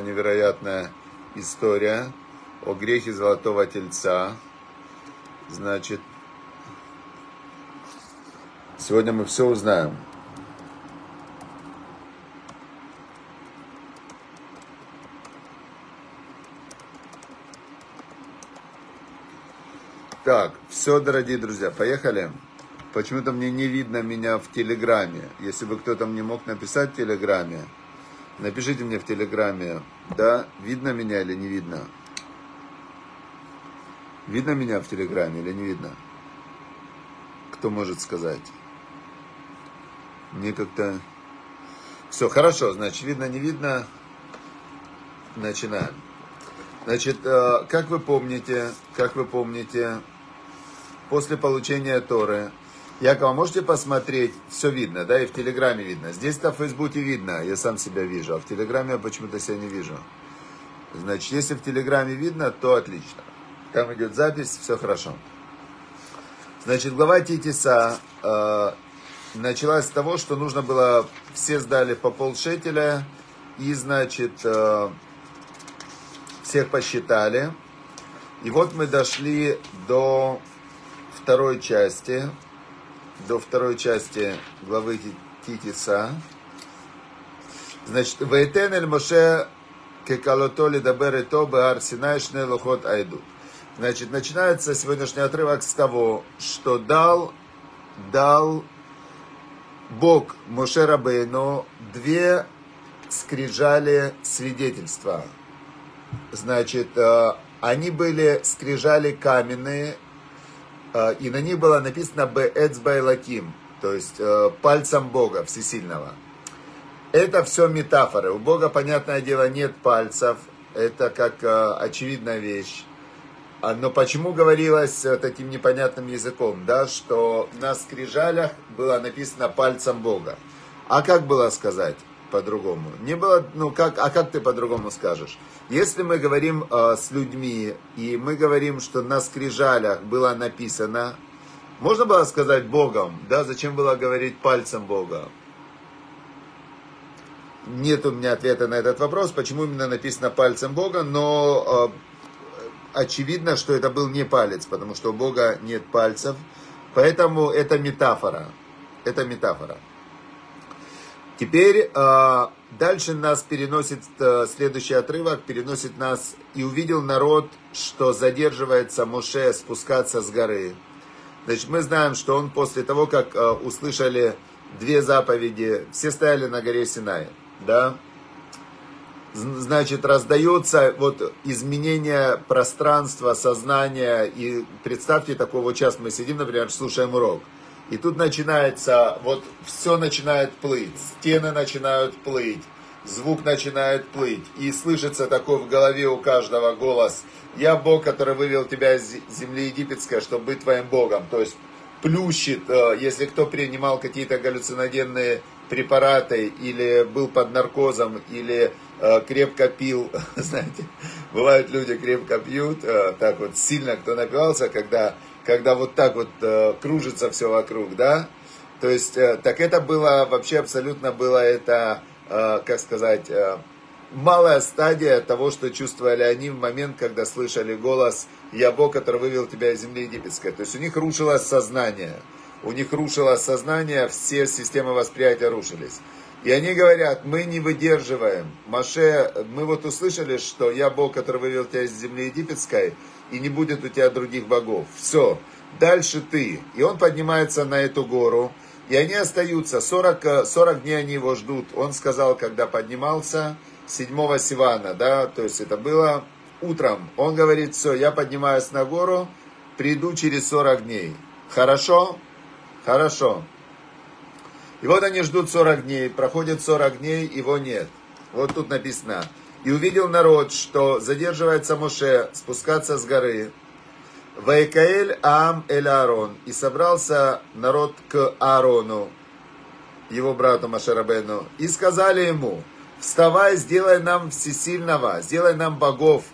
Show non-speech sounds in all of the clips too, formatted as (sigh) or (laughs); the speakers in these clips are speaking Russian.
невероятная история о грехе золотого тельца. Значит, сегодня мы все узнаем. Так, все, дорогие друзья, поехали. Почему-то мне не видно меня в Телеграме. Если бы кто-то мне мог написать в Телеграме, Напишите мне в Телеграме, да, видно меня или не видно? Видно меня в Телеграме или не видно? Кто может сказать? Мне как-то... Все, хорошо, значит, видно, не видно. Начинаем. Значит, э, как вы помните, как вы помните, после получения Торы Яков, а можете посмотреть, все видно, да, и в Телеграме видно. Здесь-то в Фейсбуке видно, я сам себя вижу, а в Телеграме я почему-то себя не вижу. Значит, если в Телеграме видно, то отлично. Там идет запись, все хорошо. Значит, глава Титиса э, началась с того, что нужно было, все сдали по полшетеля, и, значит, э, всех посчитали. И вот мы дошли до второй части, до второй части главы Титиса. Значит, Вейтен эль Моше кекалото лидабер и то беар лохот айду. Значит, начинается сегодняшний отрывок с того, что дал, дал Бог Моше Рабейну две скрижали свидетельства. Значит, э, они были скрижали каменные, и на них было написано Бэцбайлаким, то есть э, пальцем Бога Всесильного. Это все метафоры. У Бога, понятное дело, нет пальцев. Это как э, очевидная вещь. А, но почему говорилось таким непонятным языком, да, что на скрижалях было написано пальцем Бога? А как было сказать? По-другому. Не было, ну как, а как ты по-другому скажешь? Если мы говорим э, с людьми, и мы говорим, что на скрижалях было написано, можно было сказать Богом, да, зачем было говорить пальцем Бога? Нет у меня ответа на этот вопрос, почему именно написано пальцем Бога, но э, очевидно, что это был не палец, потому что у Бога нет пальцев, поэтому это метафора. Это метафора. Теперь э, дальше нас переносит э, следующий отрывок, переносит нас и увидел народ, что задерживается Моше спускаться с горы. Значит, мы знаем, что он после того, как э, услышали две заповеди, все стояли на горе Синай, да? Значит, раздается вот изменение пространства, сознания. И представьте такой вот час мы сидим, например, слушаем урок. И тут начинается, вот все начинает плыть, стены начинают плыть, звук начинает плыть. И слышится такой в голове у каждого голос, я Бог, который вывел тебя из земли египетской, чтобы быть твоим Богом. То есть плющит, э, если кто принимал какие-то галлюциногенные препараты, или был под наркозом, или э, крепко пил, (laughs) знаете, бывают люди крепко пьют, э, так вот сильно кто напивался, когда когда вот так вот э, кружится все вокруг, да? То есть, э, так это было, вообще абсолютно было это, э, как сказать, э, малая стадия того, что чувствовали они в момент, когда слышали голос «Я Бог, который вывел тебя из земли египетской». То есть, у них рушилось сознание. У них рушилось сознание, все системы восприятия рушились. И они говорят, мы не выдерживаем. Маше, мы вот услышали, что я Бог, который вывел тебя из земли египетской, и не будет у тебя других богов. Все, дальше ты. И он поднимается на эту гору, и они остаются, 40, 40 дней они его ждут. Он сказал, когда поднимался, 7 Сивана, да, то есть это было утром. Он говорит, все, я поднимаюсь на гору, приду через 40 дней. Хорошо? Хорошо. И вот они ждут 40 дней, проходит 40 дней, его нет. Вот тут написано, и увидел народ, что задерживается Моше спускаться с горы. Вайкаэль Ам Эль Аарон. И собрался народ к Аарону, его брату Машарабену. И сказали ему, вставай, сделай нам всесильного, сделай нам богов,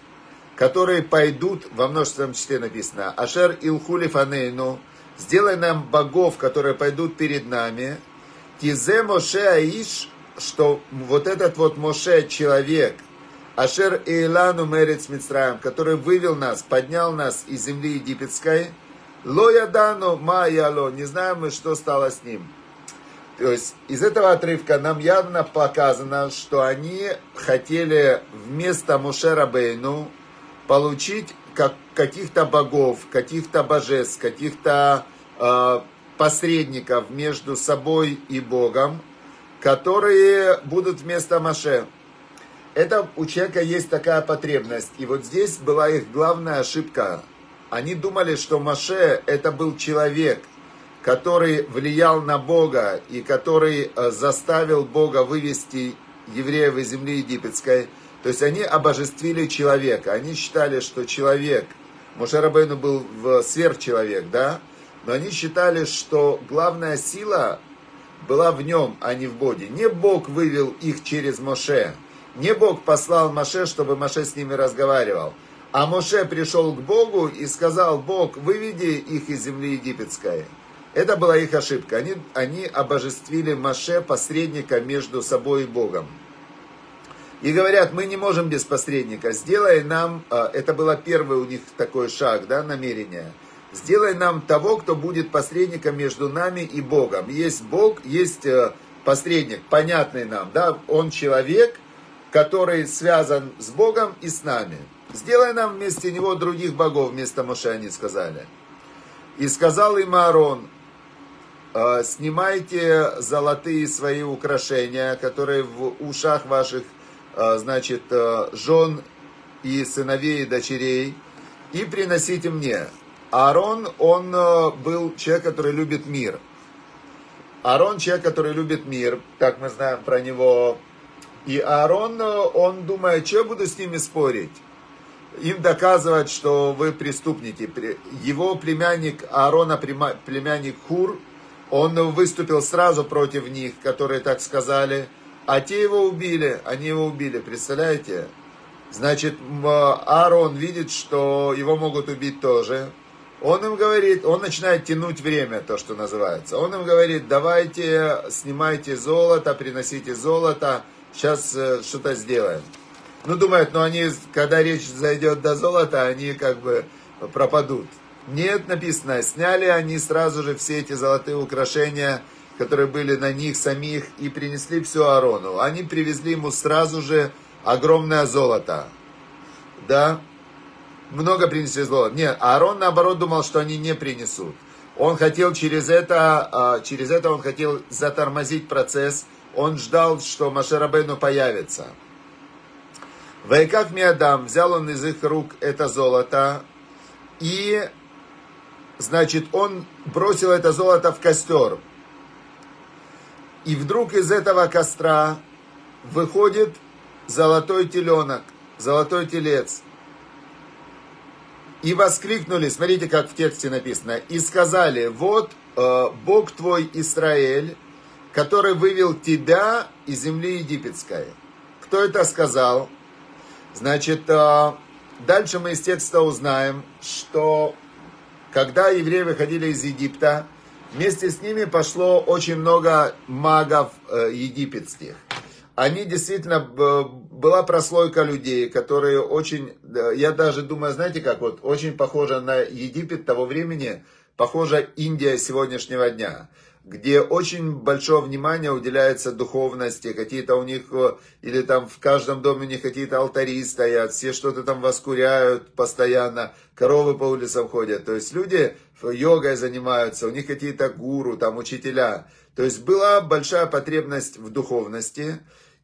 которые пойдут, во множественном числе написано, Ашер Илхули Фанейну, сделай нам богов, которые пойдут перед нами. Тизе Моше Аиш, что вот этот вот Моше человек, Ашер Эйлану Мерец Мицраем, который вывел нас, поднял нас из земли египетской, Ло Ядану Ма Яло, не знаем мы, что стало с ним. То есть из этого отрывка нам явно показано, что они хотели вместо Мушера Бейну получить как, каких-то богов, каких-то божеств, каких-то э, посредников между собой и Богом, которые будут вместо Маше. Это у человека есть такая потребность. И вот здесь была их главная ошибка. Они думали, что Маше это был человек, который влиял на Бога и который э, заставил Бога вывести евреев из земли египетской. То есть они обожествили человека. Они считали, что человек, Мушарабейну был сверхчеловек, да? Но они считали, что главная сила была в нем, а не в Боге. Не Бог вывел их через Моше. Не Бог послал Моше, чтобы Моше с ними разговаривал. А Моше пришел к Богу и сказал, Бог, выведи их из земли египетской. Это была их ошибка. Они, они обожествили Моше, посредника между собой и Богом. И говорят, мы не можем без посредника, сделай нам, а, это было первый у них такой шаг, да, намерение, сделай нам того, кто будет посредником между нами и Богом. Есть Бог, есть э, посредник, понятный нам, да, он человек, который связан с Богом и с нами. Сделай нам вместе него других богов, вместо Моше они сказали. И сказал им Аарон, «Э, снимайте золотые свои украшения, которые в ушах ваших а, значит, э, жен и сыновей и дочерей, и приносите мне. Аарон, он э, был человек, который любит мир. Аарон человек, который любит мир, как мы знаем про него. И Аарон, э, он думает, что я буду с ними спорить? Им доказывать, что вы преступники. Его племянник Аарона, племянник Хур, он выступил сразу против них, которые так сказали – а те его убили, они его убили, представляете? Значит, Аарон видит, что его могут убить тоже. Он им говорит, он начинает тянуть время, то, что называется. Он им говорит, давайте, снимайте золото, приносите золото, сейчас э, что-то сделаем. Ну, думают, ну они, когда речь зайдет до золота, они как бы пропадут. Нет, написано, сняли они сразу же все эти золотые украшения, которые были на них самих, и принесли все Аарону. Они привезли ему сразу же огромное золото. Да? Много принесли золота. Нет, Аарон наоборот думал, что они не принесут. Он хотел через это, а, через это он хотел затормозить процесс. Он ждал, что Машерабейну появится. Вайкак Миадам взял он из их рук это золото и, значит, он бросил это золото в костер. И вдруг из этого костра выходит золотой теленок, золотой телец. И воскликнули, смотрите, как в тексте написано, и сказали, вот э, Бог твой Израиль, который вывел тебя из земли египетской. Кто это сказал? Значит, э, дальше мы из текста узнаем, что когда евреи выходили из Египта, Вместе с ними пошло очень много магов э, египетских. Они действительно, была прослойка людей, которые очень, я даже думаю, знаете как, вот очень похожа на Египет того времени, похожа Индия сегодняшнего дня где очень большое внимание уделяется духовности, какие-то у них, э, или там в каждом доме у них какие-то алтари стоят, все что-то там воскуряют постоянно, коровы по улицам ходят. То есть люди йогой занимаются, у них какие-то гуру, там учителя. То есть была большая потребность в духовности.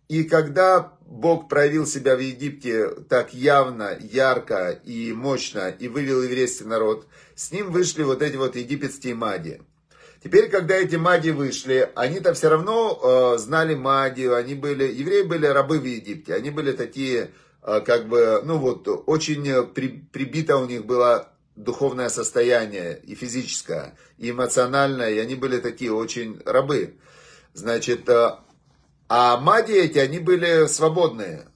И когда Бог проявил себя в Египте так явно, ярко и мощно, и вывел еврейский народ, с ним вышли вот эти вот египетские маги. Теперь, когда эти маги вышли, они-то все равно э, знали магию, они были, евреи были рабы в Египте, они были такие, э, как бы, ну вот, очень при, прибито у них было духовное состояние, и физическое, и эмоциональное, и они были такие очень рабы. Значит, э, а маги эти, они были свободные.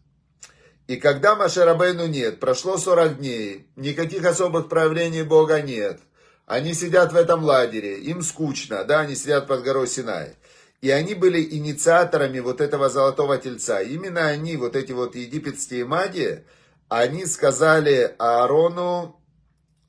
И когда Машарабейну нет, прошло 40 дней, никаких особых проявлений Бога нет, они сидят в этом лагере, им скучно, да, они сидят под горой Синай. И они были инициаторами вот этого золотого тельца. Именно они, вот эти вот египетские маги, они сказали Аарону,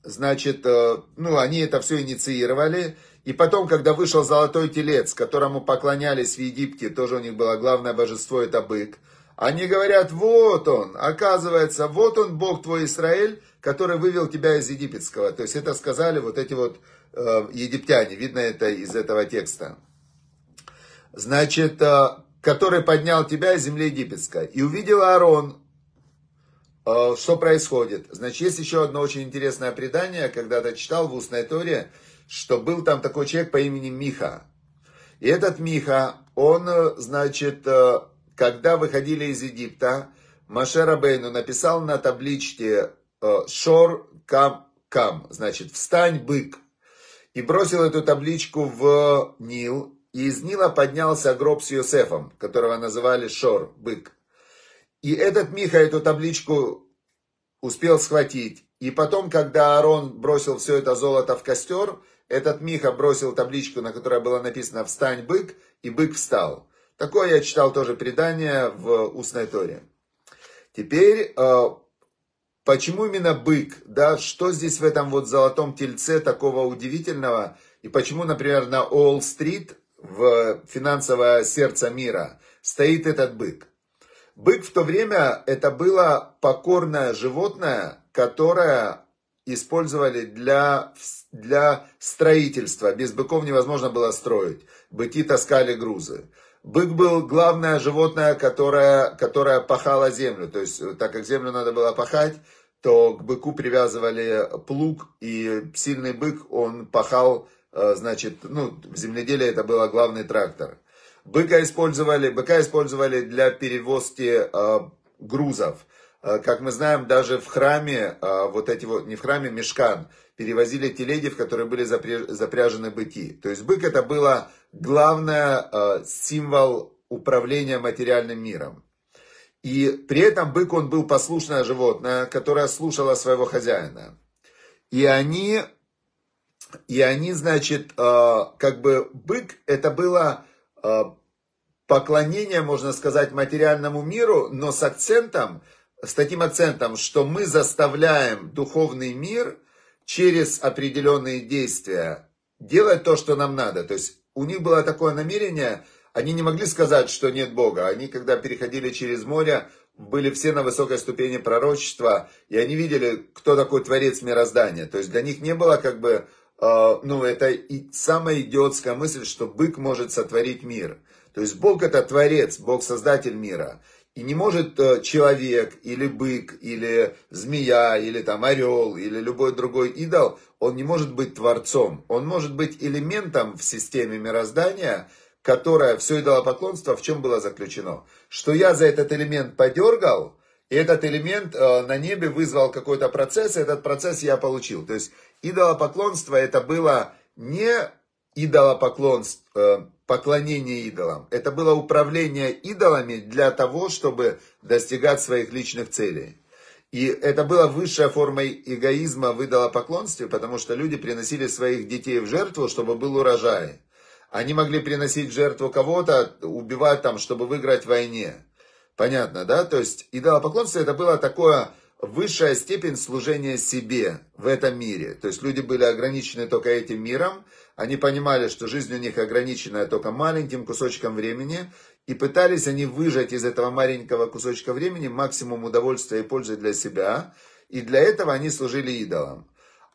значит, э, ну, они это все инициировали. И потом, когда вышел золотой телец, которому поклонялись в Египте, тоже у них было главное божество, это бык. Они говорят, вот он, оказывается, вот он, Бог твой Израиль, который вывел тебя из египетского. То есть это сказали вот эти вот э, египтяне, видно это из этого текста. Значит, э, который поднял тебя из земли египетской. И увидел Аарон, э, что происходит. Значит, есть еще одно очень интересное предание, когда-то читал в устной торе, что был там такой человек по имени Миха. И этот Миха, он, э, значит, э, когда выходили из Египта, Маше Рабейну написал на табличке «Шор кам кам», значит, «Встань, бык», и бросил эту табличку в Нил, и из Нила поднялся гроб с Йосефом, которого называли Шор, бык. И этот Миха эту табличку успел схватить. И потом, когда Аарон бросил все это золото в костер, этот Миха бросил табличку, на которой было написано «Встань, бык», и бык встал. Такое я читал тоже предание в устной торе. Теперь, э, почему именно бык, да, что здесь в этом вот золотом тельце такого удивительного, и почему, например, на Уолл-стрит, в финансовое сердце мира, стоит этот бык. Бык в то время это было покорное животное, которое использовали для, для строительства. Без быков невозможно было строить. Быки таскали грузы. Бык был главное животное, которое, которое пахало землю. То есть, так как землю надо было пахать, то к быку привязывали плуг, и сильный бык, он пахал, э, значит, ну, в земледелии это был главный трактор. Быка использовали, быка использовали для перевозки э, грузов. Э, как мы знаем, даже в храме, вот эти вот, не в храме, мешкан, перевозили телеги, в которые были запряжены быки. То есть бык это было главное э, символ управления материальным миром. И при этом бык, он был послушное животное, которое слушало своего хозяина. И они, и они значит, э, как бы бык, это было э, поклонение, можно сказать, материальному миру, но с акцентом, с таким акцентом, что мы заставляем духовный мир через определенные действия делать то, что нам надо. То есть у них было такое намерение, они не могли сказать, что нет Бога. Они, когда переходили через море, были все на высокой ступени пророчества, и они видели, кто такой творец мироздания. То есть для них не было как бы, э, ну, это и самая идиотская мысль, что бык может сотворить мир. То есть Бог это творец, Бог создатель мира. И не может э, человек, или бык, или змея, или там орел, или любой другой идол, он не может быть творцом. Он может быть элементом в системе мироздания, которое все идолопоклонство в чем было заключено. Что я за этот элемент подергал, и этот элемент э, на небе вызвал какой-то процесс, и этот процесс я получил. То есть идолопоклонство это было не идолопоклонство, поклонение идолам. Это было управление идолами для того, чтобы достигать своих личных целей. И это была высшая форма эгоизма в идолопоклонстве, потому что люди приносили своих детей в жертву, чтобы был урожай. Они могли приносить жертву кого-то, убивать там, чтобы выиграть в войне. Понятно, да? То есть идолопоклонство это было такое высшая степень служения себе в этом мире. То есть люди были ограничены только этим миром, они понимали, что жизнь у них ограничена только маленьким кусочком времени, и пытались они выжать из этого маленького кусочка времени максимум удовольствия и пользы для себя, и для этого они служили идолам.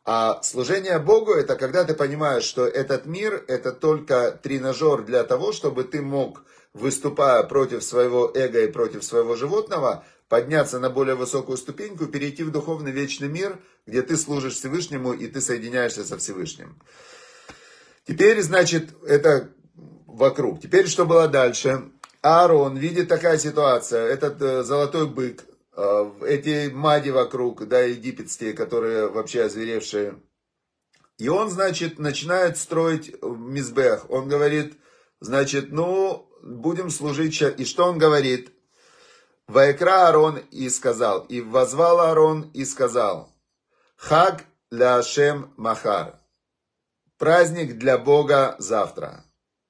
А служение Богу это когда ты понимаешь, что этот мир это только тренажер для того, чтобы ты мог, выступая против своего эго и против своего животного, подняться на более высокую ступеньку, перейти в духовный вечный мир, где ты служишь Всевышнему и ты соединяешься со Всевышним. Теперь, значит, это вокруг. Теперь что было дальше? Аарон видит такая ситуация, этот э, золотой бык, э, эти мади вокруг, да, египетские, которые вообще озверевшие. И он, значит, начинает строить мизбех. Он говорит, значит, ну, будем служить. И что он говорит? Ваекра Аарон и сказал, и возвал Аарон и сказал, Хаг ля Ашем Махар, праздник для Бога завтра.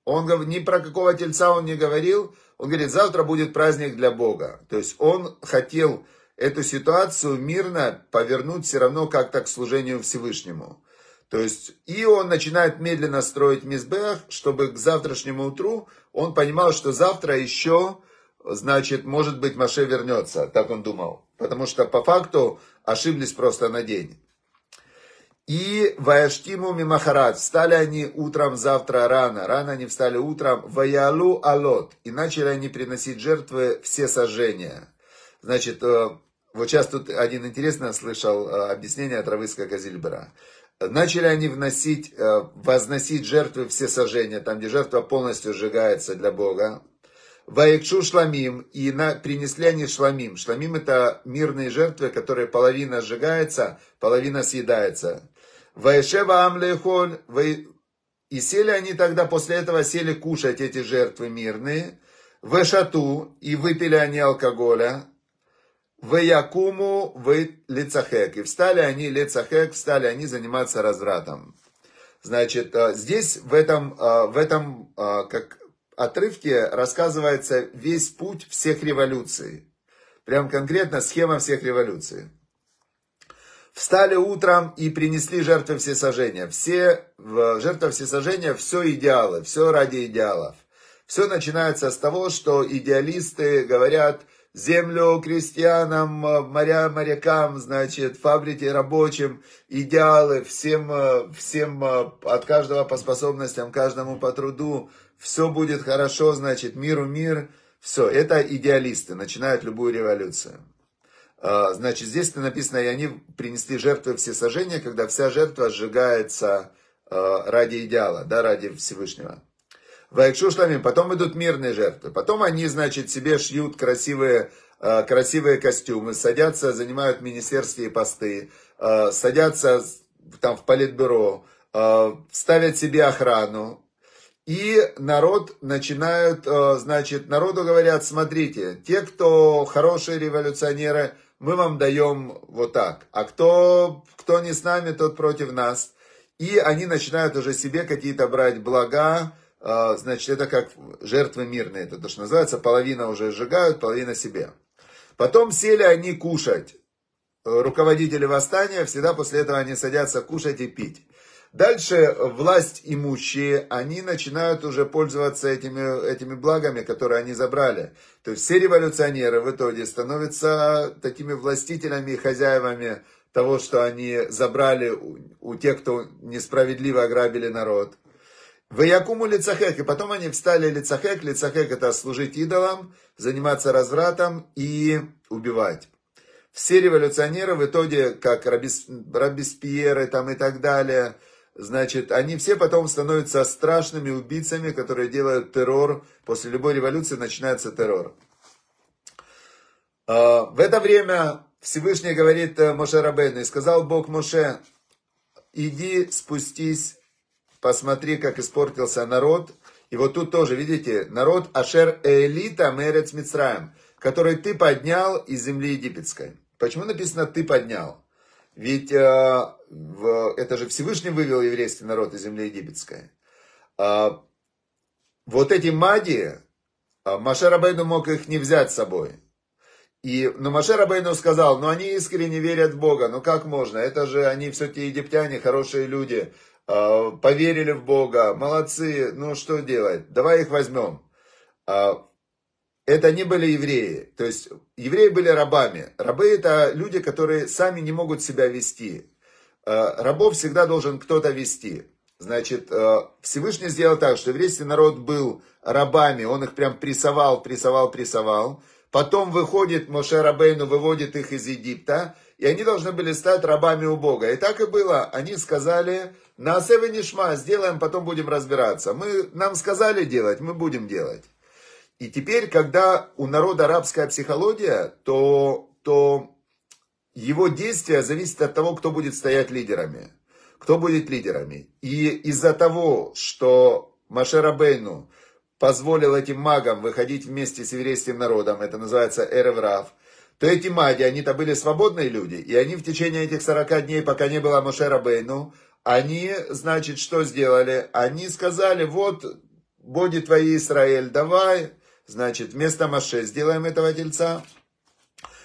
Он ни про какого тельца он не говорил. Он говорит, завтра будет праздник для Бога. То есть он хотел эту ситуацию мирно повернуть все равно как-то к служению Всевышнему. То есть, и он начинает медленно строить мизбех, чтобы к завтрашнему утру он понимал, что завтра еще, значит, может быть, Маше вернется. Так он думал. Потому что по факту ошиблись просто на день. И Ваяштиму Мимахарат. Встали они утром завтра рано. Рано они встали утром. Ваялу Алот. И начали они приносить жертвы все сожжения. Значит, э, вот сейчас тут один интересно слышал э, объяснение от Равыска Казильбера. Начали они вносить, э, возносить жертвы все сожжения, там, где жертва полностью сжигается для Бога. Ваикшу шламим, и на, принесли они шламим. Шламим это мирные жертвы, которые половина сжигается, половина съедается. Ваешева амлехоль, и сели они тогда, после этого сели кушать эти жертвы мирные. Вешату, и выпили они алкоголя. В Якуму, в Лицахек. И встали они, Лицахек, встали они заниматься развратом. Значит, э, здесь в этом, э, в этом э, как отрывке рассказывается весь путь всех революций. Прям конкретно схема всех революций. Встали утром и принесли жертвы всесожжения. Все, жертва всесожжения, все идеалы, все ради идеалов. Все начинается с того, что идеалисты говорят – землю крестьянам, моря морякам, значит, фабрике рабочим, идеалы, всем, всем от каждого по способностям, каждому по труду, все будет хорошо, значит, миру мир, все, это идеалисты, начинают любую революцию. А, значит, здесь написано, и они принесли жертвы все сожжения, когда вся жертва сжигается ради идеала, да, ради Всевышнего. Вайкшу шламим. Потом идут мирные жертвы. Потом они, значит, себе шьют красивые, э, красивые костюмы, садятся, занимают министерские посты, э, садятся там в политбюро, э, ставят себе охрану. И народ начинают, значит, народу говорят, смотрите, те, кто хорошие революционеры, мы вам даем вот так. А кто, кто не с нами, тот против нас. И они начинают уже себе какие-то брать блага, значит, это как жертвы мирные, это то, что называется, половина уже сжигают, половина себе. Потом сели они кушать. Руководители восстания, всегда после этого они садятся кушать и пить. Дальше власть имущие, они начинают уже пользоваться этими, этими благами, которые они забрали. То есть все революционеры в итоге становятся такими властителями и хозяевами того, что они забрали у, у тех, кто несправедливо ограбили народ. В Якуму лицахек, и потом они встали лицахек, лицахек это служить идолам, заниматься развратом и убивать. Все революционеры в итоге, как Робес, Робеспьеры там и так далее, значит, они все потом становятся страшными убийцами, которые делают террор. После любой революции начинается террор. А, в это время Всевышний говорит э, Моше Рабейну, и сказал Бог Моше, иди спустись Посмотри, как испортился народ. И вот тут тоже, видите, народ Ашер Элита Мерец Мицраем, который ты поднял из земли египетской. Почему написано «ты поднял»? Ведь э, в, это же Всевышний вывел еврейский народ из земли египетской. Э, вот эти маги, э, Маше Рабейну мог их не взять с собой. И, но Маше Рабейну сказал, ну они искренне верят в Бога, ну как можно, это же они все-таки египтяне, хорошие люди, а, поверили в Бога, молодцы, ну что делать, давай их возьмем. А, это не были евреи, то есть евреи были рабами. Рабы это люди, которые сами не могут себя вести. А, рабов всегда должен кто-то вести. Значит, Всевышний сделал так, что еврейский народ был рабами, он их прям прессовал, прессовал, прессовал. Потом выходит Моше Рабейну, выводит их из Египта, и они должны были стать рабами у Бога. И так и было. Они сказали, на Асеве Нишма сделаем, потом будем разбираться. Мы, нам сказали делать, мы будем делать. И теперь, когда у народа арабская психология, то, то его действия зависят от того, кто будет стоять лидерами. Кто будет лидерами. И из-за того, что Машера Бейну позволил этим магам выходить вместе с еврейским народом, это называется Эреврав, то эти маги, они-то были свободные люди, и они в течение этих 40 дней, пока не было Машера Бейну, они, значит, что сделали? Они сказали, вот, боги твои, Израиль, давай, значит, вместо Маше сделаем этого тельца.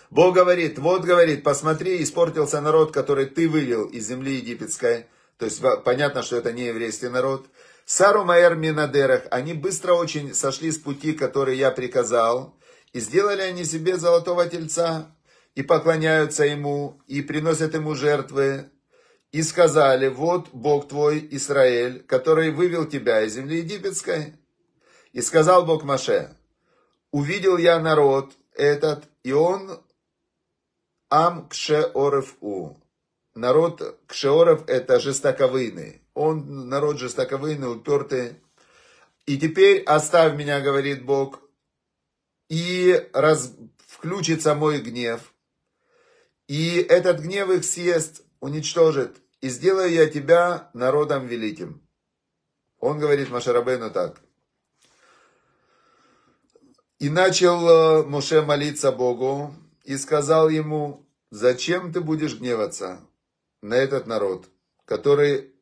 Бог говорит, вот говорит, посмотри, испортился народ, который ты вывел из земли египетской. То есть понятно, что это не еврейский народ. Сару Маэр Минадерах, они быстро очень сошли с пути, который я приказал, и сделали они себе золотого тельца, и поклоняются ему, и приносят ему жертвы, и сказали, вот Бог твой, Израиль, который вывел тебя из земли египетской. И сказал Бог Маше, увидел я народ этот, и он ам кшеорев у. Народ кшеорев это жестоковыйный. Он народ жестоковыйный, упертый. И теперь оставь меня, говорит Бог, и раз, включится мой гнев. И этот гнев их съест, уничтожит. И сделаю я тебя народом великим. Он говорит Машарабейну так. И начал э, Моше молиться Богу и сказал ему, зачем ты будешь гневаться на этот народ, который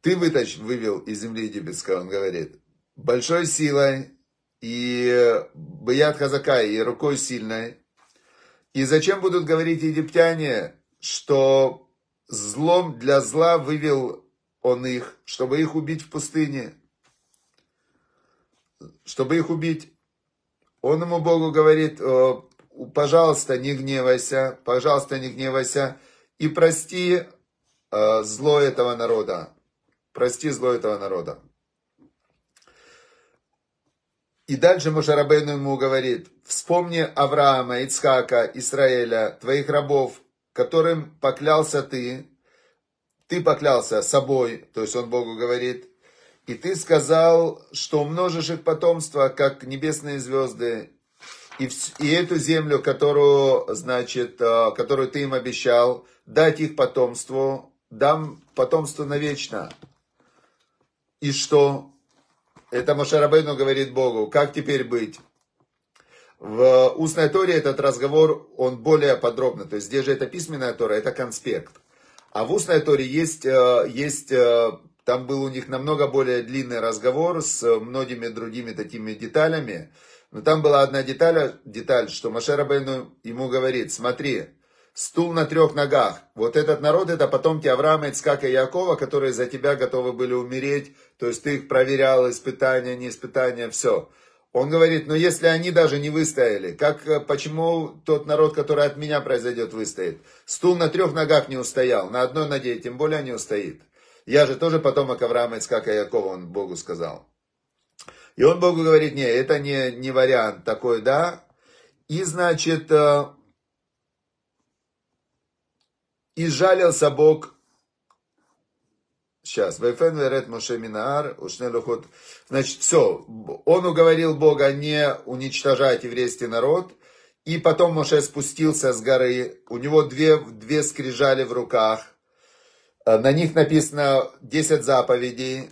ты вытащ, вывел из земли египетской, он говорит, большой силой и Баят Хазака, и рукой сильной. И зачем будут говорить египтяне, что злом для зла вывел он их, чтобы их убить в пустыне. Чтобы их убить. Он ему Богу говорит, пожалуйста, не гневайся, пожалуйста, не гневайся, и прости э, зло этого народа. Прости зло этого народа. И дальше Мушарабейну ему говорит, вспомни Авраама, Ицхака, Израиля, твоих рабов, которым поклялся ты, ты поклялся собой, то есть он Богу говорит, и ты сказал, что умножишь их потомство, как небесные звезды, и, и эту землю, которую, значит, э, которую ты им обещал, дать их потомству, дам потомству навечно. И что? Это Мошарабейну говорит Богу, как теперь быть? В устной торе этот разговор, он более подробно, то есть здесь же это письменная тора, это конспект. А в устной торе есть, э, есть, э, там был у них намного более длинный разговор с многими другими такими деталями. Но там была одна деталь, деталь что Машер Абейну ему говорит, смотри, стул на трех ногах. Вот этот народ, это потомки Авраама, Ицкака и Якова, которые за тебя готовы были умереть. То есть ты их проверял, испытания, не испытания, все. Он говорит, ну если они даже не выстояли, как, э, почему тот народ, который от меня произойдет, выстоит? Стул на трех ногах не устоял, на одной ноге тем более не устоит. Я же тоже потомок Авраама, Ицкака и Якова, он Богу сказал. И он Богу говорит, не, это не, не вариант такой, да. И, значит, э, и жалился Бог Сейчас. Вайфен верет Моше Минаар, ушне лухот. Значит, все. Он уговорил Бога не уничтожать еврейский народ. И потом Моше спустился с горы. У него две, две скрижали в руках. Э, на них написано 10 заповедей.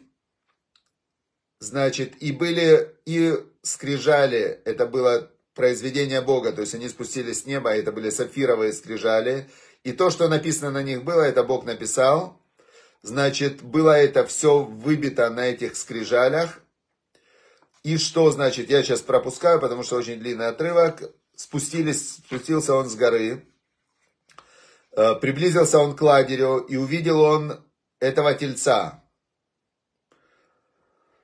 Значит, и были, и скрижали, это было произведение Бога, то есть они спустились с неба, это были сапфировые скрижали. И то, что написано на них было, это Бог написал. Значит, было это все выбито на этих скрижалях. И что значит, я сейчас пропускаю, потому что очень длинный отрывок. Спустились, спустился он с горы. Э, приблизился он к лагерю, и увидел он этого тельца.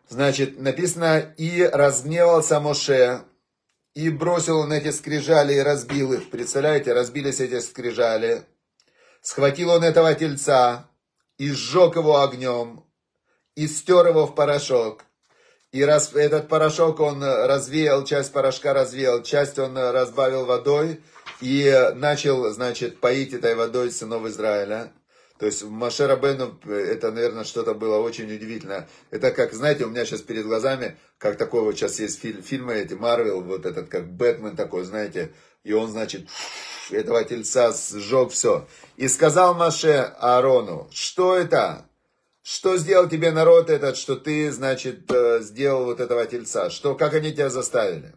Значит, написано, и разгневался Моше, и бросил он эти скрижали и разбил их. Представляете, разбились эти скрижали. Схватил он этого тельца, и сжег его огнем, и стер его в порошок. И раз, этот порошок он развеял, часть порошка развеял, часть он разбавил водой и начал, значит, поить этой водой сынов Израиля. То есть Маше Рабену это, наверное, что-то было очень удивительно. Это как, знаете, у меня сейчас перед глазами, как такой вот сейчас есть фильм, фильмы эти, Марвел, вот этот, как Бэтмен такой, знаете, и он, значит, этого тельца сжег все. И сказал Маше Аарону, что это? Что сделал тебе народ этот, что ты, значит, э, сделал вот этого тельца? Что, как они тебя заставили?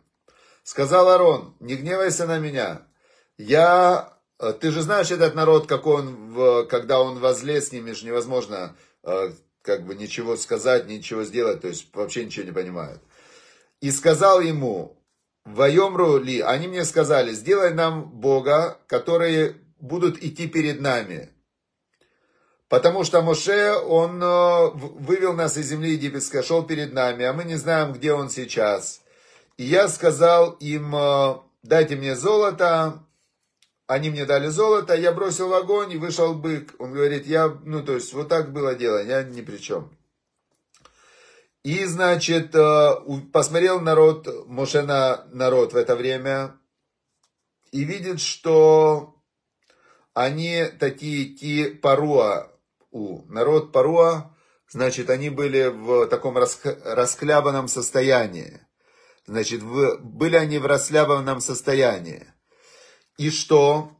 Сказал Аарон, не гневайся на меня. Я Э, ты же знаешь этот народ, как он, когда он возлез с ними, же невозможно, э, как бы ничего сказать, ничего сделать, то есть вообще ничего не понимают. И сказал ему, Вайомру ли, они мне сказали, сделай нам Бога, которые будут идти перед нами. Потому что Моше, он э, вывел нас из земли египетской, шел перед нами, а мы не знаем, где он сейчас. И я сказал им, э, дайте мне золото, они мне дали золото, я бросил в огонь и вышел бык. Он говорит, я, ну то есть вот так было дело, я ни при чем. И, значит, э, посмотрел народ, Моше на народ в это время, и видит, что они такие ки паруа, у народ паруа, значит, они были в таком расхлябанном состоянии. Значит, были они в расхлябанном состоянии. И что?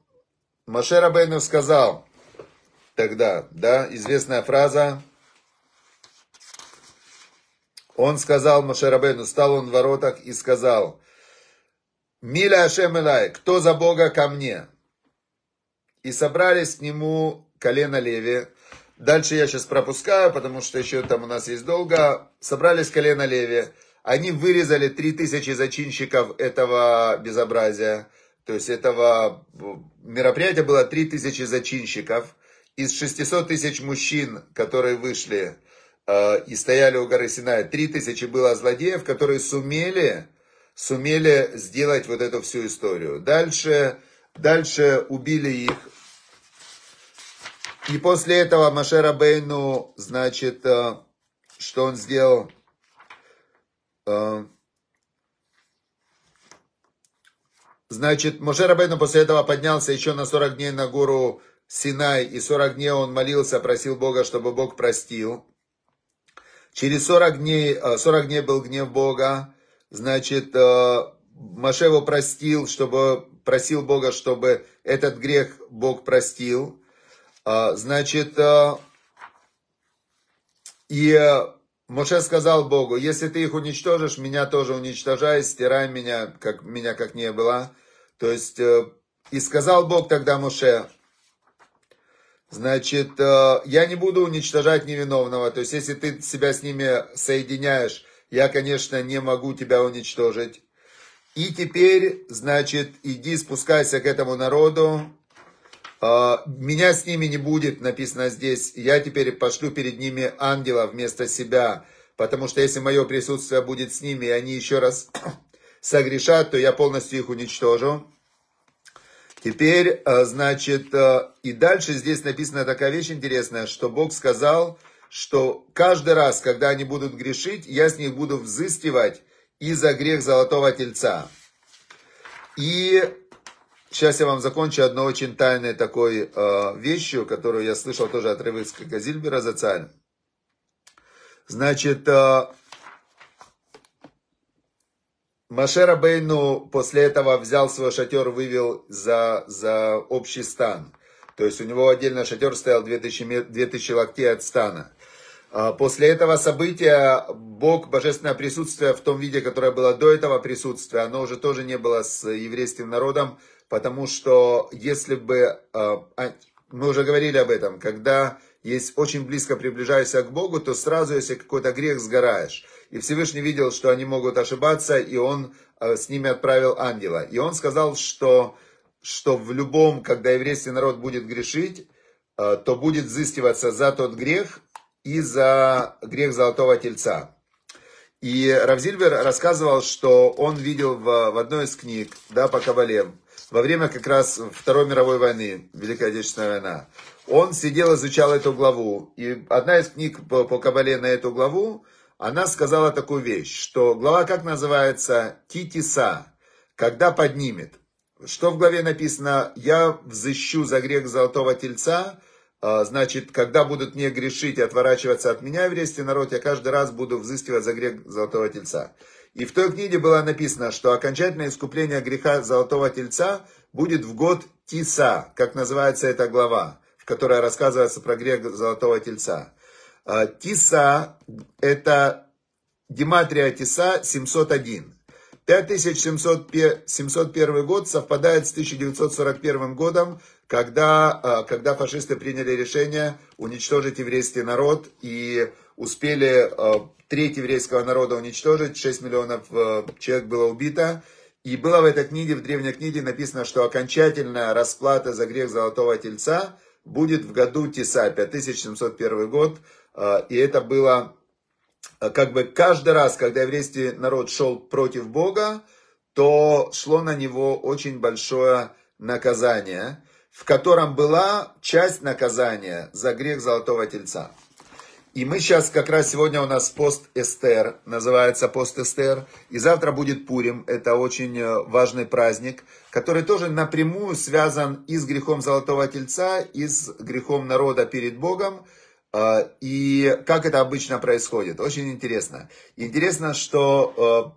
Маше Рабейну сказал тогда, да, известная фраза, он сказал Маше Рабейну, стал он в воротах и сказал, Миля Ашем Элай, кто за Бога ко мне? И собрались к нему колено Леви. Дальше я сейчас пропускаю, потому что еще там у нас есть долго. Собрались колено Леви. Они вырезали 3000 зачинщиков этого безобразия. То есть этого мероприятия было 3000 зачинщиков. Из 600 тысяч мужчин, которые вышли Э, и стояли у горы. Три тысячи было злодеев, которые сумели, сумели сделать вот эту всю историю. Дальше, дальше убили их. И после этого Машера Бейну, значит, э, что он сделал? Э, значит, Машера Бейну после этого поднялся еще на 40 дней на гору Синай, и 40 дней он молился, просил Бога, чтобы Бог простил. Через 40 дней, 40 э, дней был гнев Бога, значит, э, Маше его простил, чтобы, просил Бога, чтобы этот грех Бог простил. Э, значит, и Моше сказал Богу, если ты их уничтожишь, меня тоже уничтожай, стирай меня, как, меня как не было. То есть, и сказал Бог тогда Моше, Значит, э, я не буду уничтожать невиновного. То есть, если ты себя с ними соединяешь, я, конечно, не могу тебя уничтожить. И теперь, значит, иди спускайся к этому народу. Э, меня с ними не будет, написано здесь. Я теперь пошлю перед ними ангела вместо себя. Потому что если мое присутствие будет с ними, и они еще раз согрешат, то я полностью их уничтожу. Теперь, э, значит, э, и дальше здесь написана такая вещь интересная, что Бог сказал, что каждый раз, когда они будут грешить, я с них буду взыскивать из-за грех золотого тельца. И сейчас я вам закончу одной очень тайной такой э, вещью, которую я слышал тоже от Ревыцкого Зильбера за царь. Значит, э, Машера Бейну после этого взял свой шатер, вывел за, за общий стан. То есть у него отдельно шатер стоял 2000, 2000 локтей от стана. А после этого события Бог, божественное присутствие в том виде, которое было до этого присутствия, оно уже тоже не было с еврейским народом, потому что если бы, а, а, мы уже говорили об этом, когда есть очень близко приближаешься к Богу, то сразу, если какой-то грех, сгораешь. И Всевышний видел, что они могут ошибаться, и он э, с ними отправил ангела. И он сказал, что, что в любом, когда еврейский народ будет грешить, э, то будет взыскиваться за тот грех и за грех золотого тельца. И Равзильбер рассказывал, что он видел в, в одной из книг, да, по Кабале, во время как раз Второй мировой войны, Великая Отечественная война, он сидел, изучал эту главу. И одна из книг по, по Кабале на эту главу, она сказала такую вещь, что глава как называется? Титиса, когда поднимет. Что в главе написано? Я взыщу за грех золотого тельца, а, значит, когда будут не грешить и отворачиваться от меня, еврейский народ, я каждый раз буду взыскивать за грех золотого тельца. И в той книге было написано, что окончательное искупление греха золотого тельца будет в год Тиса, как называется эта глава, в которой рассказывается про грех золотого тельца. А, Тиса, это Гематрия Тиса 701. 5701 год совпадает с 1941 годом, когда, а, когда фашисты приняли решение уничтожить еврейский народ и успели а, треть еврейского народа уничтожить, 6 миллионов человек было убито. И было в этой книге, в древней книге написано, что окончательная расплата за грех Золотого Тельца будет в году Тиса, 5701 год. И это было как бы каждый раз, когда еврейский народ шел против Бога, то шло на него очень большое наказание, в котором была часть наказания за грех Золотого Тельца. И мы сейчас, как раз сегодня у нас пост Эстер, называется пост Эстер, и завтра будет Пурим, это очень э, важный праздник, который тоже напрямую связан и с грехом Золотого Тельца, и с грехом народа перед Богом, э, и как это обычно происходит. Очень интересно. Интересно, что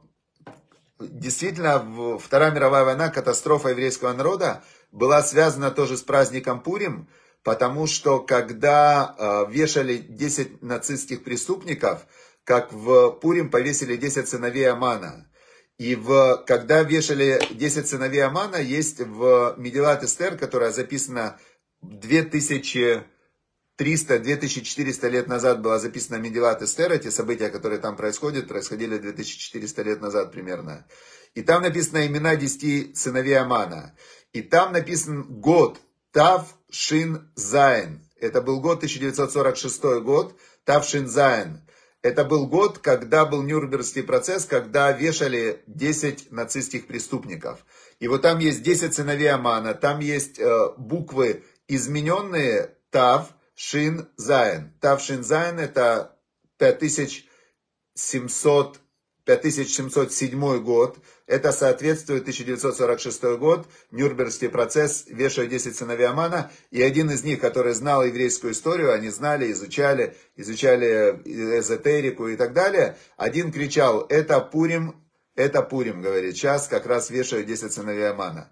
э, действительно Вторая мировая война, катастрофа еврейского народа, была связана тоже с праздником Пурим, потому что когда э, вешали 10 нацистских преступников, как в Пурим повесили 10 сыновей Амана. И в, когда вешали 10 сыновей Амана, есть в Медилат Эстер, которая записана 2300-2400 лет назад была записана Медилат Эстер, эти события, которые там происходят, происходили 2400 лет назад примерно. И там написано имена 10 сыновей Амана. И там написан год, Тав Шин Зайн. Это был год 1946 год, Тав Шин Зайн. Это был год, когда был Нюрнбергский процесс, когда вешали 10 нацистских преступников. И вот там есть 10 сыновей Амана, там есть э, буквы измененные Тав, Шин, Зайн. Тав, Шин, Зайн это 5700 5707 год, это соответствует 1946 год, Нюрнбергский процесс, вешают 10 сыновей Амана, и один из них, который знал еврейскую историю, они знали, изучали, изучали эзотерику и так далее, один кричал, это Пурим, это Пурим, говорит, сейчас как раз вешают 10 сыновей Амана.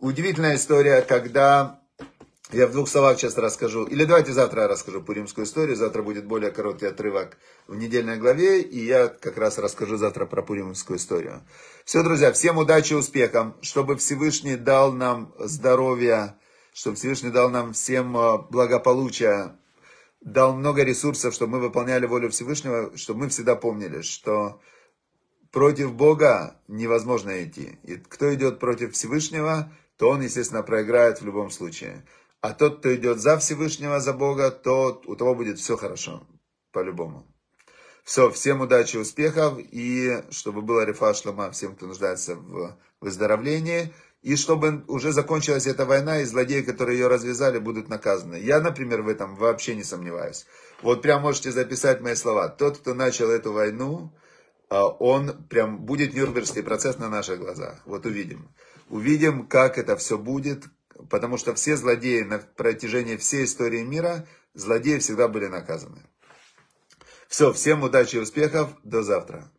Удивительная история, когда я в двух словах сейчас расскажу, или давайте завтра я расскажу пуримскую историю, завтра будет более короткий отрывок в недельной главе, и я как раз расскажу завтра про пуримскую историю. Все, друзья, всем удачи, успехам, чтобы Всевышний дал нам здоровья, чтобы Всевышний дал нам всем э, благополучия, дал много ресурсов, чтобы мы выполняли волю Всевышнего, чтобы мы всегда помнили, что против Бога невозможно идти. И кто идет против Всевышнего, то он, естественно, проиграет в любом случае. А тот, кто идет за Всевышнего, за Бога, то у того будет все хорошо, по-любому. Все, всем удачи, успехов, и чтобы было рефа шлама всем, кто нуждается в выздоровлении, и чтобы уже закончилась эта война, и злодеи, которые ее развязали, будут наказаны. Я, например, в этом вообще не сомневаюсь. Вот прям можете записать мои слова. Тот, кто начал эту войну, а, он прям будет Нюрнбергский процесс на наших глазах. Вот увидим. Увидим, как это все будет, Потому что все злодеи на протяжении всей истории мира, злодеи всегда были наказаны. Все, всем удачи и успехов. До завтра.